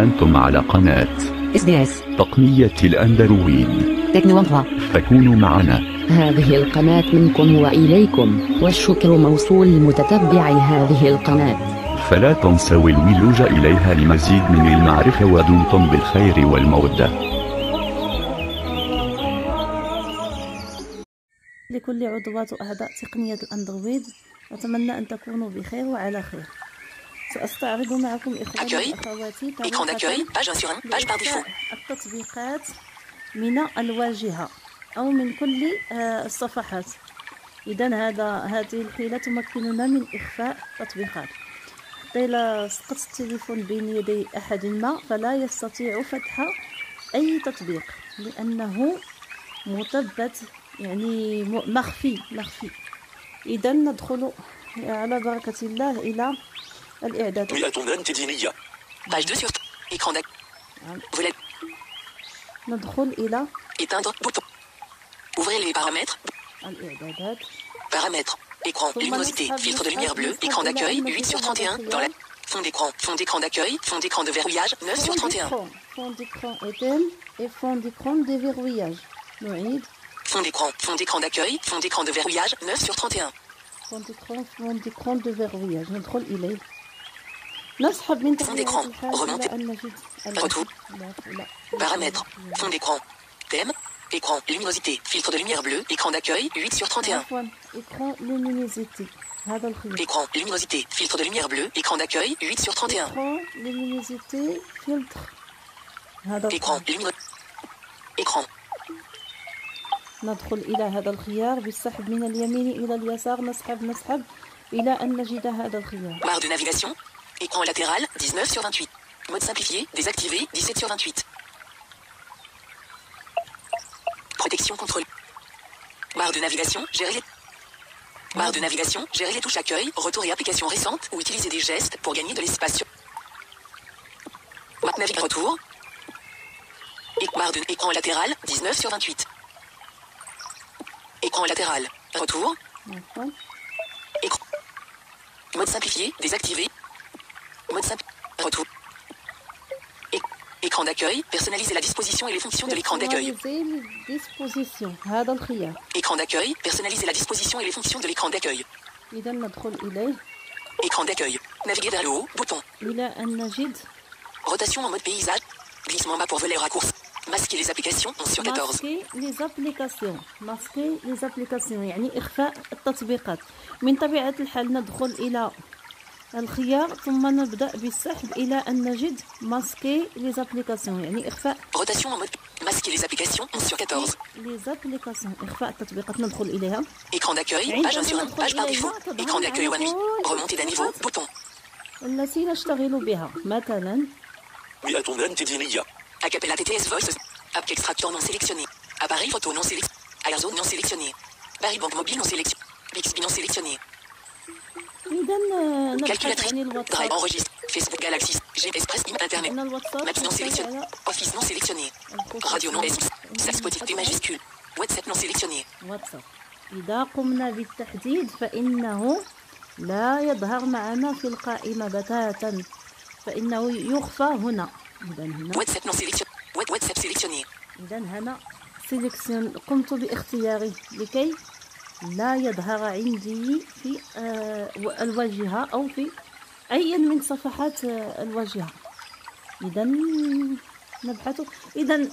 أنتم على قناة إس بي إس. تقنية الأندرويد. تكنو 3 فكونوا معنا. هذه القناة منكم وإليكم والشكر موصول لمتتبعي هذه القناة. فلا تنسوا الولوج إليها لمزيد من المعرفة ودمتم بالخير والمودة. لكل عضوات وأعضاء تقنية الأندرويد أتمنى أن تكونوا بخير وعلى خير سأستعرض معكم إخواني. وأخواتي Écran d'accueil, page 1 sur 1, page par défaut. لإخفاء التطبيقات من الواجهة أو من كل آه، الصفحات إذا هذا هذه الحيلة تمكننا من إخفاء تطبيقات حتى إذا سقط التليفون بين يدي أحد ما فلا يستطيع فتح أي تطبيق لأنه مثبت يعني مخفي مخفي إذا ندخل على بركة الله إلى الإعدادات مئة أنت دينية Page 2 sur écran d'accueil. Volet ندخل إلى éteindre bouton. Ouvrez les paramètres. الإعدادات Paramètres. Écran, luminosité, filtre de lumière bleue, écran d'accueil, 8 sur 31, dans la... Fond d'écran, fond d'écran d'accueil, fond d'écran de verrouillage, 9 sur fond 31. d'écran fond d'écran éteint et fond d'écran déverrouillage نعيد Fond d'écran, fond d'écran d'accueil, fond d'écran de verrouillage, 9 sur 31. fond d'écran fond d'écran de verrouillage ندخل إليه نسحب من Fond تحديثات d'écran, الحال remonter. إلى أن نجد Retour. لا لا Paramètres. Fond d'écran. Thème. Écran, luminosité, filtre de lumière bleue, écran d'accueil, 8 sur 31. عفوا écran luminosité هذا الخيار Écran, luminosité, filtre de lumière bleue, écran d'accueil, 8 sur 31. écran luminosité filtre هذا Écran, الخيار. luminosité. Écran, ندخل إلى هذا الخيار بالسحب من اليمين إلى اليسار نسحب نسحب إلى أن نجد هذا الخيار barre de navigation. Écran latéral, 19 sur 28. Mode simplifié, désactivé, 17 sur 28. Protection contre Barre de navigation, gérer les... Barre de navigation, gérer les touches accueil, retour et applications récentes ou utiliser des gestes pour gagner de l'espace sur... Map navig retour. Et barre de écran latéral, 19 sur 28. Écran latéral. Retour. Écran. Mode simplifié, désactivé. Mode simplifié. Retour. Écran d'accueil, personnaliser la disposition et les fonctions de l'écran d'accueil. Écran d'accueil, personnaliser la disposition et les fonctions de l'écran d'accueil. Écran d'accueil. Naviguer vers le haut, bouton. Rotation en mode paysage. Glissement bas pour voler raccourci. Masquer les applications 11 sur 14. ماسكي لي زابليكاسيون ماسكي لي زابليكاسيون يعني إخفاء التطبيقات من طبيعة الحال ندخل إلى الخيار ثم نبدأ بالسحب إلى أن نجد ماسكي لي زابليكاسيون يعني إخفاء Rotation en mode. Masquer les applications 11 sur 14. لي زابليكاسيون إخفاء التطبيقات ندخل إليها Écran d'accueil, عندما page 1 sur 1, ندخل page par défaut. Écran d'accueil one Remonter d'un niveau, bouton. التي نشتغل بها مثلا مئة أنت دينية Acapella TTS Voice. App extracteur non sélectionné. Appareil photo non sélectionné. Airzone non sélectionné. Barry Bank mobile non sélectionné. Bixby non sélectionné. إذا نبحث عن Calculatrice. Drive الواتساب enregistre. Facebook Galaxy. GPS Press Internet. أن الواتساب Maps non يحتوي sélectionné. على Office non sélectionné. الخصوصيات. Radio non S. Sac Spotify نبحث عن majuscule. WhatsApp non sélectionné. واتساب إذا قمنا بالتحديد فإنه لا يظهر معنا في القائمة بتاتا فإنه يخفى هنا إذن نون سيليكسيون سيليكسيوني اذا هنا سيليكسيون. قمت باختياره لكي لا يظهر عندي في آه، الواجهة أو في أي من صفحات آه، الواجهة. اذا نبحث. اذا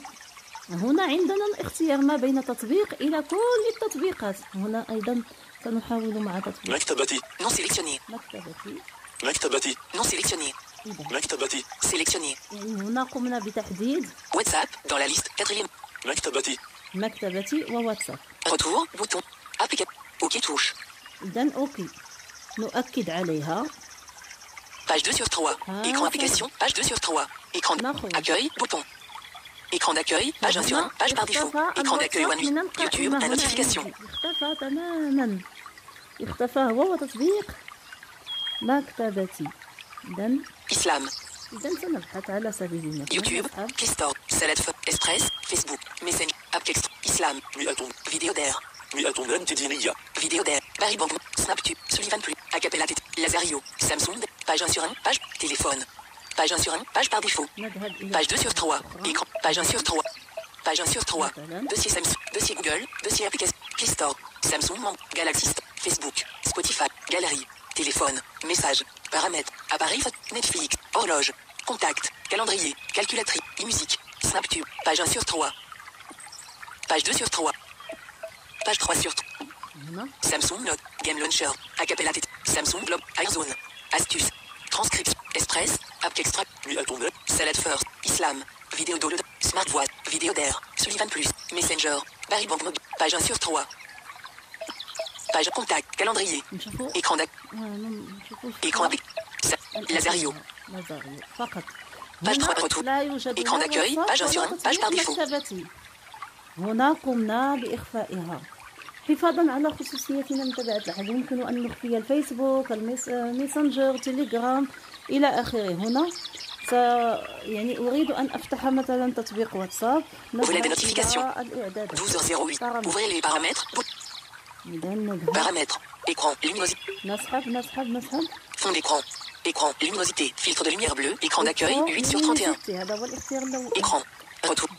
هنا عندنا الاختيار ما بين تطبيق إلى كل التطبيقات. هنا أيضا سنحاول مع تطبيق. مكتبتي نون سيليكسيوني مكتبتي. مكتبتي نون سيليكسيوني إذا مكتبتي Sélectionné. يعني هنا قمنا بتحديد WhatsApp dans la liste. Quatrième. مكتبتي مكتبتي وواتساب Retour. Bouton. Application. OK touche. إذا أوكي نؤكد عليها Page 2 sur 3. Ah, Écran ça application, page 2 sur 3. Écran ناخذ. accueil, bouton. Écran d'accueil, page 1 sur 1, page par défaut. اختفى Écran d'accueil الواتساب One من UI. YouTube, القائمة un هنا notification. عندي. اختفى تماما اختفى هو وتطبيق مكتبتي إذا Islam. إذا سنبحث على سبيل المثال YouTube, نسحب Play Store, Salade Fun, Express, Facebook, Messenger, App Extra, Islam, مئة Vidéo d'air, مئة أنت دينية Vidéo d'air. Barry Bang. Snaptube. Sullivan Plus. Acapella Tête. Lazario. Samsung. Page 1 sur 1. Page. Téléphone. Page 1 sur 1. Page par défaut. نذهب إلى Page 2 sur 3. أخرى. Écran. Page 1 sur 3. Page 1 sur 3. مثلاً. Dossier Samsung. Dossier Google. Dossier application. Play Store. Samsung. Membre. Galaxy. Store, Facebook. Spotify. Galerie. Téléphone. Message. Paramètres. Appareil. Netflix. Horloge. Contact. Calendrier. Calculatrice. Musique. SnapTube. Page 1 sur 3. Page 2 sur 3. Page 3 sur 3. Hein? Samsung Note. Game Launcher. Acapella Samsung Globe. AirZone. Astuce. Transcription. Express. App Extract. Salad First. Islam. Vidéo Download. Smart Vidéo d'Air. Sullivan Plus. Messenger. Barry Bank Page 1 sur 3. Page Contact, Calendrier, نشوفوا Écran d'ac, آه، نشوفوا Écran applic, Sa- Lazario, لازاريو فقط Page هنا 3 retour. لا يوجد Écran لا d'accueil, واتساب page 1 sur ولا 1, page par تطبيق défaut. مكتبتي. هنا قمنا بإخفائها حفاظا على خصوصيتنا من تبعة الحال يمكن أن نخفي الفيسبوك الميسنجر تليجرام إلى آخره هنا س... يعني أريد أن أفتح مثلا تطبيق واتساب Ouvrez les نذهب notifications. إلى الإعدادات 12h08, Paramètres. ouvrez les paramètres, bout- إذا نذهب Paramètres. Écran. Luminosité. Nasrab, Nasrab, Nasrab. Fond d'écran. Écran. Luminosité. Filtre de lumière bleue. Écran d'accueil. 8 sur 31. Écran. Retour.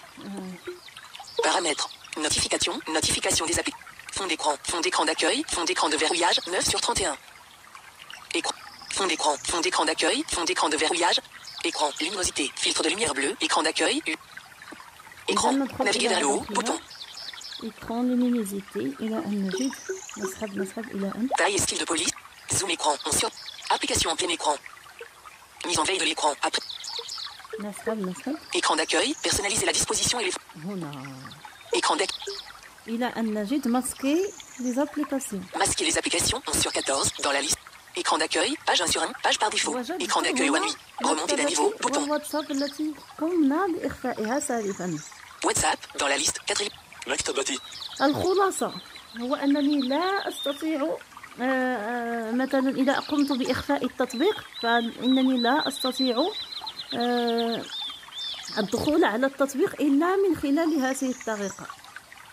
Paramètres. Notification. Notification des applis. Fond d'écran. Fond d'écran d'accueil. Fond d'écran de verrouillage. 9 sur 31. Écran. Fond d'écran. Fond d'écran d'accueil. Fond d'écran de verrouillage. Écran. Luminosité. Filtre de lumière bleue. Écran d'accueil. Écran. Naviguer vers le haut. Bouton. إكران لومينيزيتي إلى أن نجد نسحب نسحب إلى أن Taille et style de police. Zoom écran. On sur. Application en plein écran. Mise en veille de l'écran. Après. نسحب نسحب Écran d'accueil. Personnaliser la disposition et les. هنا Écran d'accueil. إلى أن نجد ماسكي ليزابليكاسيون Masquer les applications, 11 sur 14, dans la liste. Écran d'accueil, page 1 sur 1, page par défaut. وجدت Écran d'accueil هنا One UI. Remonter d'un niveau, مكتبتي bouton. والواتساب التي قمنا بإخفائها سالفا WhatsApp, dans la liste, 4 مكتبتي الخلاصة هو أنني لا أستطيع آه، آه، مثلا إذا قمت بإخفاء التطبيق فإنني لا أستطيع آه، الدخول على التطبيق إلا من خلال هذه الطريقة.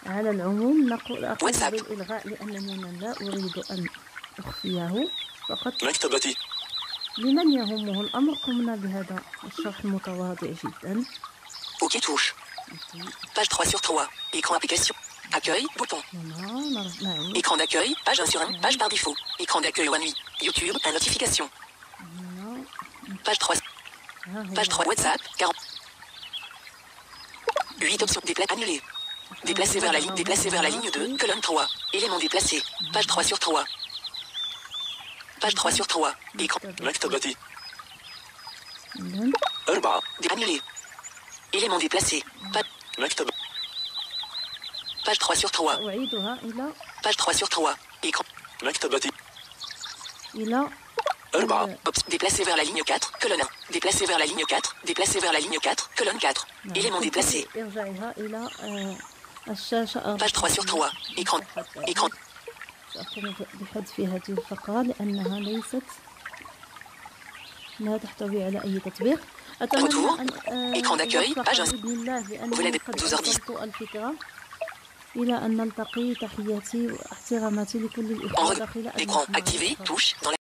على العموم نقول أقول. بالإلغاء لأنني لا أريد أن أخفيه فقط. مكتبتي لمن يهمه الأمر؟ قمنا بهذا الشرح المتواضع جدا. touche. Page 3 sur 3. Écran application. Accueil, bouton. Écran d'accueil, page 1 sur 1, page par défaut. Écran d'accueil One nuit. YouTube, à notification. Page 3. Ah, page 3 WhatsApp, 40. 8 options déplacer annulé. Déplacer vers la ligne, déplacer vers la ligne 2, colonne 3. Élément déplacé. Page 3 sur 3. Page 3 sur 3. Écran. Rectangle. Annulé Élément déplacé. Pa- مكتب page 3 sur 3. أعيدها إلى Page 3 sur 3. Écran. مكتبتي إلى أربعة Ops. Déplacer vers la ligne 4, colonne 1. Déplacer vers la ligne 4, déplacer vers la ligne 4, colonne 4. Élément déplacé. ارجعيها إلى آه، الشاشة Page 3 sur 3. Écran. Écran. سأقوم بحذف هذه الفقرة لأنها ليست لا تحتوي على أي تطبيق أتمنى Retour. Écran d'accueil. Page Volet 12h10. En Écran activé. Touche dans la